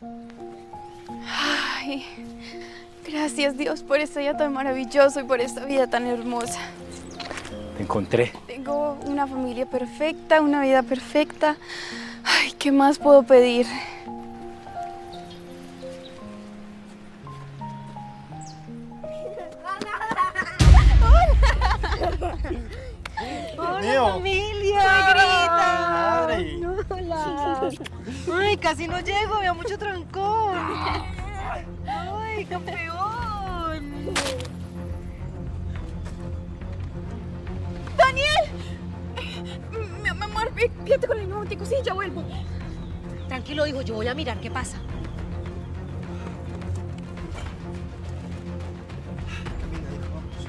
Ay, gracias Dios por este día tan maravilloso y por esta vida tan hermosa. Te encontré. Tengo una familia perfecta, una vida perfecta. Ay, ¿qué más puedo pedir? Casi no llego, había mucho trancón. Ay, campeón. ¡Daniel! Mi, mi amor, fíjate con el momentico, sí, ya vuelvo. Tranquilo, hijo, yo voy a mirar qué pasa. Camina, hijo, vamos.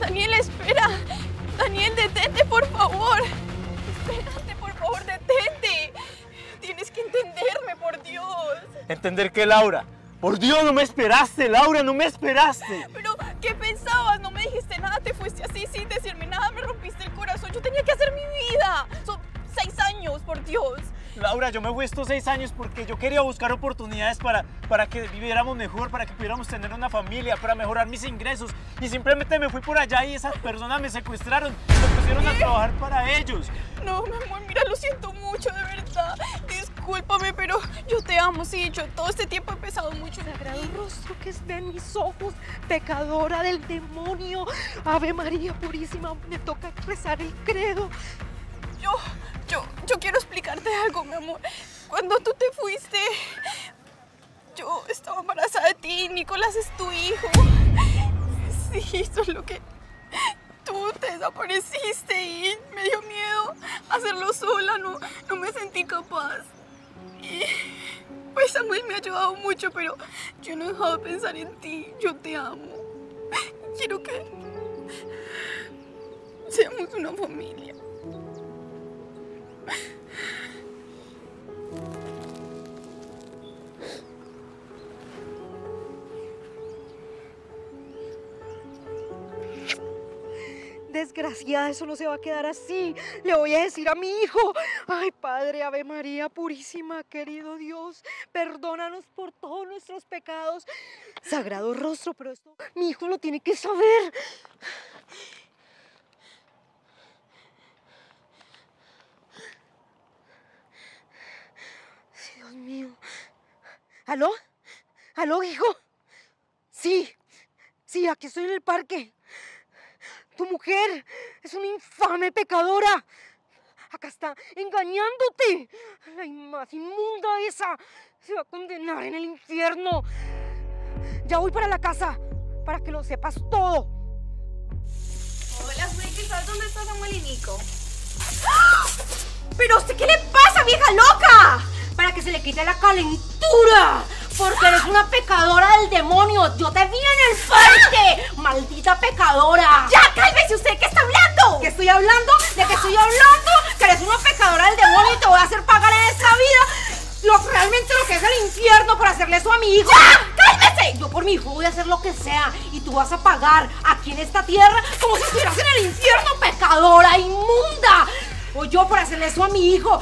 Daniel, espera. Entender que Laura. Por Dios, no me esperaste, Laura, no me esperaste. Pero, ¿qué pensabas? No me dijiste nada, te fuiste así sin decirme nada, me rompiste el corazón. Yo tenía que hacer mi vida. Son seis años, por Dios. Laura, yo me fui estos seis años porque yo quería buscar oportunidades para, para que viviéramos mejor, para que pudiéramos tener una familia, para mejorar mis ingresos. Y simplemente me fui por allá y esas personas me secuestraron, me pusieron a trabajar para ellos. No, mi amor, mira, lo siento mucho, de verdad. Discúlpame, pero yo te amo, sí. Yo todo este tiempo he pesado mucho en Sagrado rostro que es de mis ojos, pecadora del demonio. Ave María Purísima, me toca rezar el credo. Yo, yo, yo quiero explicarte algo, mi amor. Cuando tú te fuiste, yo estaba embarazada de ti. Nicolás es tu hijo. Sí, solo que tú te desapareciste y me dio miedo hacerlo sola. No, no me sentí capaz. Pues Samuel me ha ayudado mucho, pero yo no he dejado de pensar en ti. Yo te amo. Quiero que seamos una familia. Desgraciada, eso no se va a quedar así. Le voy a decir a mi hijo. Ay, Padre, Ave María Purísima, querido Dios, perdónanos por todos nuestros pecados. Sagrado rostro, pero esto mi hijo lo tiene que saber. Sí, Dios mío. ¿Aló? ¿Aló, hijo? Sí, sí, aquí estoy en el parque. Tu mujer es una infame pecadora. Acá está engañándote. La más inmunda esa se va a condenar en el infierno. Ya voy para la casa para que lo sepas todo. Hola, Sweetie, ¿sabes dónde está Samuel y Nico? ¿Pero usted qué le pasa, vieja loca? Para que se le quite la calentura. Porque eres una pecadora del demonio. Yo te vi en el parque. Maldita pecadora. ¡Ya, cálmese usted! ¿Qué está hablando? ¿Qué estoy hablando? ¿De qué estoy hablando? Que eres una pecadora del demonio y te voy a hacer pagar en esta vida lo, realmente lo que es el infierno por hacerle eso a mi hijo. ¡Ya! ¡Cálmese! Yo por mi hijo voy a hacer lo que sea y tú vas a pagar aquí en esta tierra como si estuvieras en el infierno, pecadora inmunda. O yo por hacerle eso a mi hijo.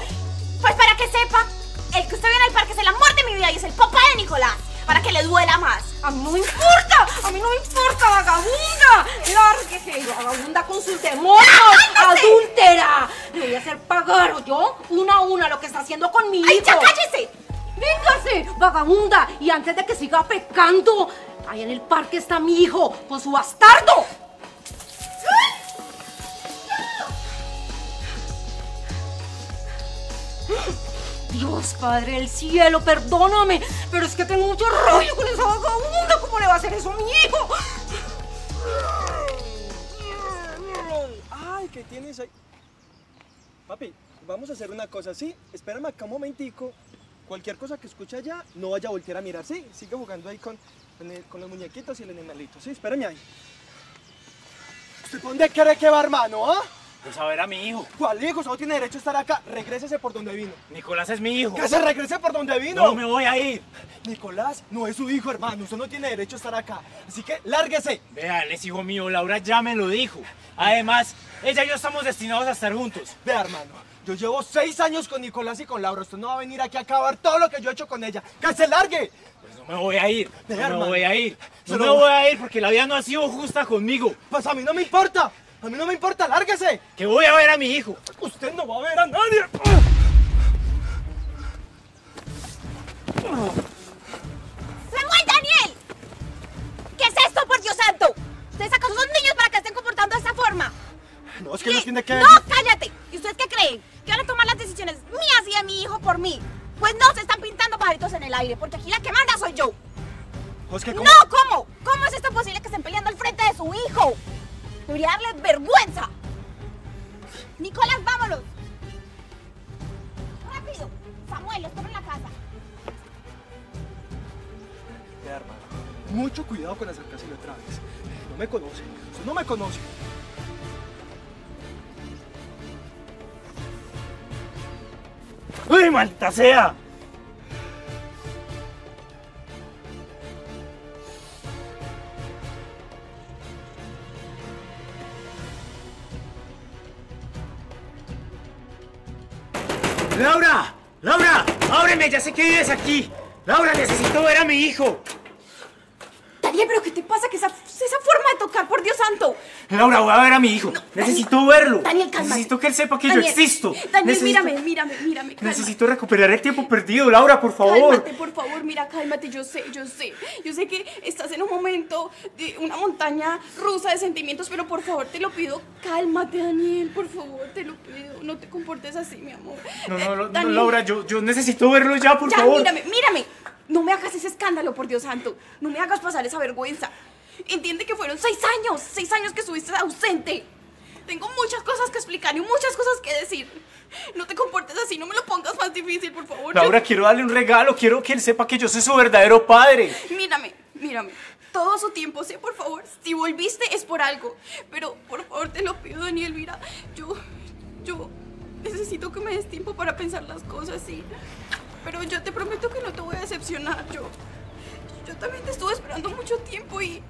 Pues para que sepa, el que usted ve en el parque es el amor de mi vida y es el papá de Nicolás. Para que le duela más. A mí no me importa, a mí no me importa, vagabunda. Lárguese, vagabunda con sus demonios, adúltera. Le voy a hacer pagar, yo, una a una, lo que está haciendo con mi ¡Ay, hijo. ya cállese! Véngase, vagabunda. Y antes de que siga pecando, ahí en el parque está mi hijo con su bastardo. Dios Padre del cielo, perdóname, pero es que tengo mucho rollo con esa vagabunda. ¿Cómo le va a hacer eso a mi hijo? Ay, ¿qué tienes ahí? Papi, vamos a hacer una cosa, ¿sí? Espérame acá un momentico. Cualquier cosa que escuche allá, no vaya a voltear a mirar, ¿sí? Sigue jugando ahí con, con, los muñequitos y el animalito, ¿sí? Espérame ahí. ¿Usted dónde quiere que va, hermano, ah? Pues a ver a mi hijo. ¿Cuál hijo? Solo tiene derecho a estar acá. Regrésese por donde vino. Nicolás es mi hijo. ¡Que se regrese por donde vino! No me voy a ir. Nicolás no es su hijo, hermano. Usted no tiene derecho a estar acá. Así que lárguese. Vea, él es hijo mío, Laura ya me lo dijo. Además, ella y yo estamos destinados a estar juntos. Vea, hermano. Yo llevo seis años con Nicolás y con Laura. Usted no va a venir aquí a acabar todo lo que yo he hecho con ella. ¡Que se largue! Pues no me voy a ir. No me voy a ir. No Solo- me voy a ir porque la vida no ha sido justa conmigo. Pues a mí no me importa. A mí no me importa, lárguese. Que voy a ver a mi hijo. Usted no va a ver a nadie. ¡Samuel Daniel! ¿Qué es esto, por Dios santo? ¿Ustedes acaso son niños para que estén comportando de esa forma? No, es que no tiene que ¡No, cállate! ¿Y ustedes qué creen? ¿Que van a tomar las decisiones mías y de mi hijo por mí? Pues no, se están pintando pajaritos en el aire, porque aquí la que manda soy yo. Es que ¡No! ¿Cómo? ¿Cómo es esto posible que estén peleando al frente de su hijo? Debería darles vergüenza. Nicolás, vámonos. Rápido. Samuel, espero en la casa. Vea, hermano, mucho cuidado con acercársele otra vez. No me conoce. Usted no me conoce. ¡Uy, maldita sea! ¡Ya sé que vives aquí! ¡Laura, necesito ver a mi hijo! Daniel, ¿pero qué te pasa? ¿Qué esa, de tocar, por Dios santo? Laura, voy a ver a mi hijo. necesito verlo. Daniel, cálmate. Necesito que él sepa que Daniel, yo existo. Daniel, Necesito- mírame, mírame, mírame. Necesito recuperar el tiempo perdido, Laura, por favor. Cálmate, por favor, mira, cálmate, yo sé, yo sé. Yo sé que estás en un momento de una montaña rusa de sentimientos, pero por favor, te lo pido, cálmate, Daniel, por favor, te lo pido. No te comportes así, mi amor. No, no, no, Laura, yo, yo necesito verlo ya, por ya, favor. mírame, mírame. No me hagas ese escándalo, por Dios santo. No me hagas pasar esa vergüenza. Entiende que fueron seis años, seis años que estuviste ausente. Tengo muchas cosas que explicar y muchas cosas que decir. No te comportes así, no me lo pongas más difícil, por favor. Yo- Laura, quiero darle un regalo, quiero que él sepa que yo soy su verdadero padre. Mírame, mírame. Todo su tiempo, sí, por favor. Si volviste es por algo. Pero, por favor, te lo pido, Daniel. Mira, yo. Yo necesito que me des tiempo para pensar las cosas, sí. Pero yo te prometo que no te voy a decepcionar. Yo. Yo también te estuve esperando mucho tiempo y.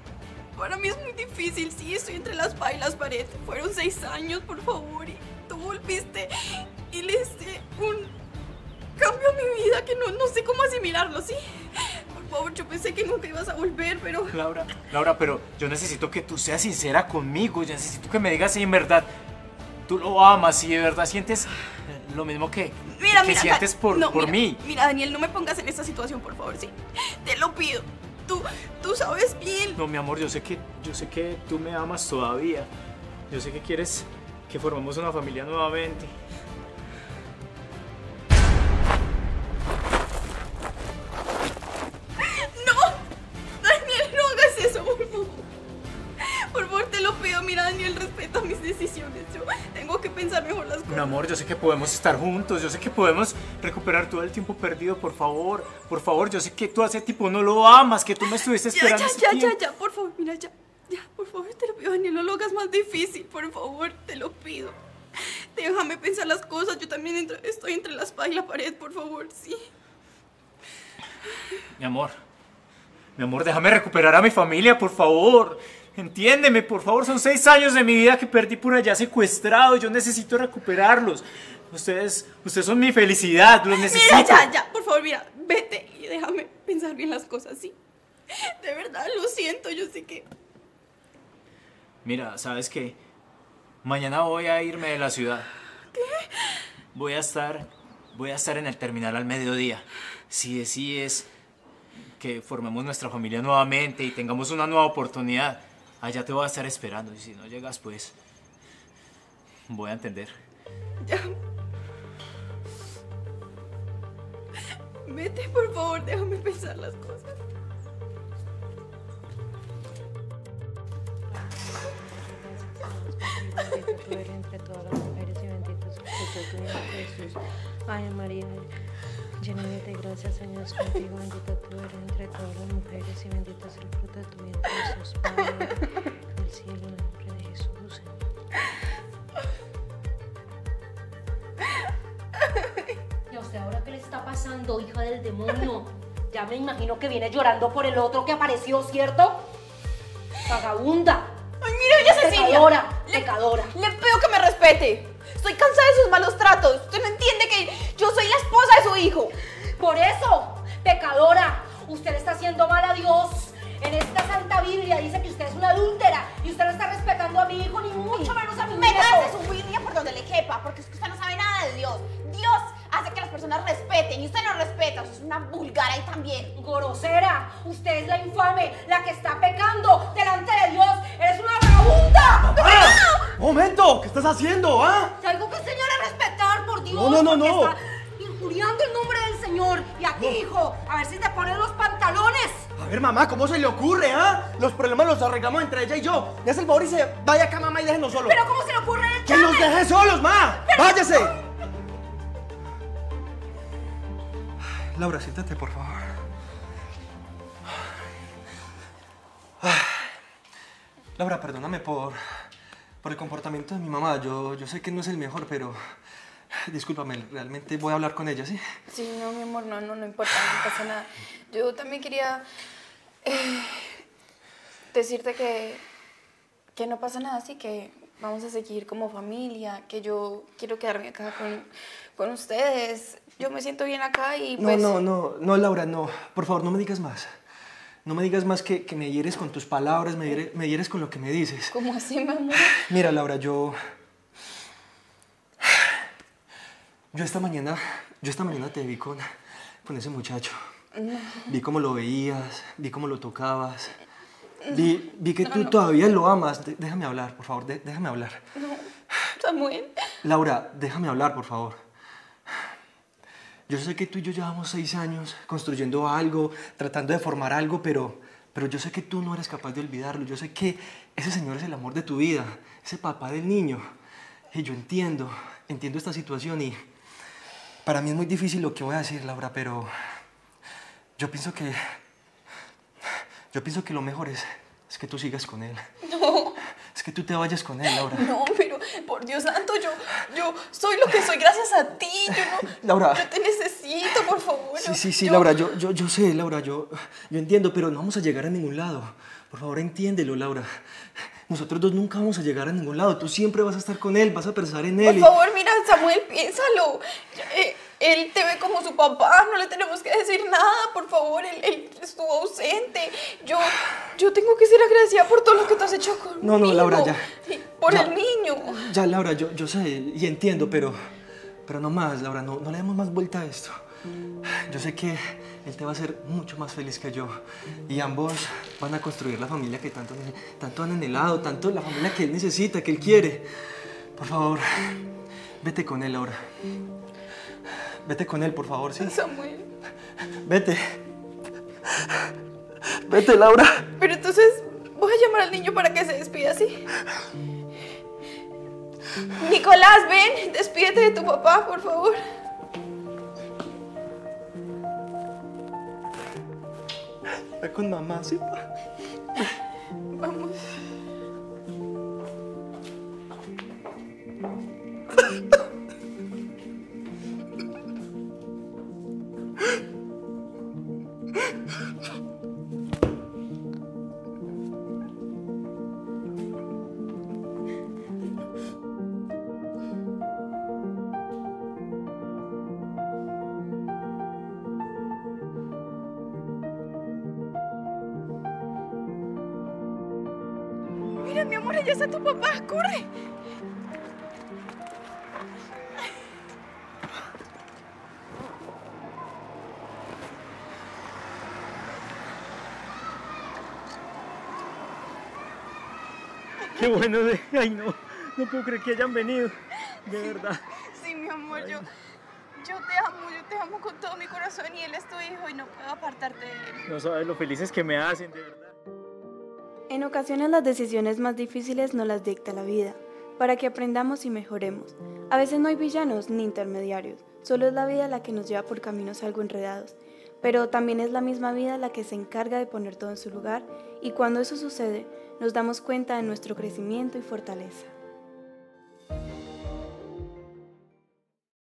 Para mí es muy difícil, sí, estoy entre la espada y las paredes. Fueron seis años, por favor, y tú volviste y le diste un cambio a mi vida que no, no sé cómo asimilarlo, ¿sí? Por favor, yo pensé que nunca ibas a volver, pero... Laura, Laura, pero yo necesito que tú seas sincera conmigo. Yo necesito que me digas si en verdad tú lo amas, si de verdad sientes lo mismo que, Mira, que mira, sientes por, no, por mira, mí. Mira, Daniel, no me pongas en esta situación, por favor, sí. Te lo pido. Tú, sabes bien. No, mi amor, yo sé que yo sé que tú me amas todavía. Yo sé que quieres que formemos una familia nuevamente. Yo sé que podemos estar juntos, yo sé que podemos recuperar todo el tiempo perdido, por favor, por favor, yo sé que tú a ese tipo no lo amas, que tú me estuviste esperando ya, ya, ya, ya, por favor, mira, ya. Ya, por favor, te lo pido, Daniel, no lo hagas más difícil, por favor, te lo pido. Déjame pensar las cosas, yo también estoy entre la espada y la pared, por favor, sí. Mi amor, mi amor, déjame recuperar a mi familia, por favor. Entiéndeme, por favor, son seis años de mi vida que perdí por allá secuestrado. Yo necesito recuperarlos. Ustedes, ustedes son mi felicidad, los necesito. Mira, ya, ya, por favor, mira, vete y déjame pensar bien las cosas, sí. De verdad, lo siento, yo sé que... Mira, ¿sabes qué? Mañana voy a irme de la ciudad. ¿Qué? Voy a estar, voy a estar en el terminal al mediodía. Si decides que formemos nuestra familia nuevamente y tengamos una nueva oportunidad, allá te voy a estar esperando. Y si no llegas, pues voy a entender. Ya. Vete, por favor, déjame pensar las cosas. Bendito tú eres entre todas las mujeres y bendito es el fruto de tu vientre, Jesús. Ay, María, llena de gracia, Señor es contigo. Bendita tú eres entre todas las mujeres y bendito es el fruto de tu vientre, Jesús. Padre del cielo, en el nombre de Jesús. ¿Y a usted ahora qué le está pasando, hija del demonio? Ya me imagino que viene llorando por el otro que apareció, ¿cierto? Vagabunda. Ay, mira, ya Cecilia. Pecadora, pecadora. Le pido que me respete. Estoy cansada de sus malos tratos. Usted no entiende que yo soy la esposa de su hijo. Por eso, pecadora, usted le está haciendo mal a Dios. En esta Biblia dice que usted es una adúltera y usted no está respetando a mi hijo, ni mucho menos a mi Me nieto. de su Biblia por donde le quepa, porque es que usted no sabe nada de Dios. Dios hace que las personas respeten y usted no respeta. Usted es una vulgar ahí también. Grosera, usted es la infame, la que está pecando delante de Dios. Eres una vagabunda. ¡Ah! ¡Momento! ¿Qué estás haciendo, ah? Si algo que enseñar a respetar, por Dios. No, no, no, no. Está injuriando el nombre del Señor. Y a ti, hijo, a ver si te pones los pantalones. Ver, mamá, ¿cómo se le ocurre, ah? Los problemas los arreglamos entre ella y yo. Me hace el favor y se vaya acá, mamá, y déjenos solos. Pero ¿cómo se le ocurre ¡Que nos deje solos, ma! ¡Váyase! Laura, siéntate, por favor. Ay. Laura, perdóname por, por el comportamiento de mi mamá. Yo, yo sé que no es el mejor, pero discúlpame, realmente voy a hablar con ella, ¿sí? Sí, no, mi amor, no, no, no importa, no pasa nada. Yo también quería eh, decirte que, que no pasa nada, así que vamos a seguir como familia, que yo quiero quedarme acá con, con ustedes. Yo me siento bien acá y No, pues... no, no, no, Laura, no. Por favor, no me digas más. No me digas más que, que me hieres con tus palabras, me hieres, me hieres con lo que me dices. ¿Cómo así, mi amor? Mira, Laura, yo. Yo esta mañana. Yo esta mañana te vi con. con ese muchacho. Vi cómo lo veías, vi cómo lo tocabas. Vi, vi que tú todavía lo amas. De- déjame hablar, por favor, de- déjame hablar. Samuel. Laura, déjame hablar, por favor. Yo sé que tú y yo llevamos seis años construyendo algo, tratando de formar algo, pero, pero yo sé que tú no eres capaz de olvidarlo. Yo sé que ese señor es el amor de tu vida, ese papá del niño. Y yo entiendo, entiendo esta situación y para mí es muy difícil lo que voy a decir, Laura, pero yo pienso que, yo pienso que lo mejor es, es que tú sigas con él. No, Es que tú te vayas con él, Laura. no, pero por Dios santo, yo, yo soy lo que soy gracias a ti. Yo no, Laura. Yo te necesito, por favor. Sí, sí, sí, Yo- Laura, yo, yo, yo sé, Laura, yo, yo entiendo, pero no vamos a llegar a ningún lado. Por favor, entiéndelo, Laura. Nosotros dos nunca vamos a llegar a ningún lado. Tú siempre vas a estar con él, vas a pensar en Por él. y- favor, mira, Samuel, piénsalo. Eh, él te ve como su papá, no le tenemos que decir nada, por favor. Él, él estuvo ausente. Yo, yo tengo que ser agradecida por todo lo que tú has hecho conmigo. No, no, Laura, ya. Por Ya. el niño. Ya, Laura, yo, yo sé y entiendo, pero, pero no más, Laura, no, no le demos más vuelta a esto. Yo sé que él te va a hacer mucho más feliz que yo. Y ambos van a construir la familia que tanto, tanto han anhelado, tanto la familia que él necesita, que él quiere. Por favor, vete con él, Laura. Vete con él, por favor, ¿sí? Samuel. Vete. Vete, Laura. Pero entonces voy a llamar al niño para que se despida, ¿sí? Nicolás, ven, despídete de tu papá, por favor. Ve con mamá, ¿sí? Mira, mi amor, allá está tu papá, corre. Qué bueno de... Ay, no. No puedo creer que hayan venido. De verdad. Sí, mi amor, yo, yo te amo, yo te amo con todo mi corazón y él es tu hijo y no puedo apartarte de él. No sabes lo felices que me hacen, de verdad. En ocasiones las decisiones más difíciles nos las dicta la vida, para que aprendamos y mejoremos. A veces no hay villanos ni intermediarios, solo es la vida la que nos lleva por caminos algo enredados. Pero también es la misma vida la que se encarga de poner todo en su lugar y cuando eso sucede nos damos cuenta de nuestro crecimiento y fortaleza.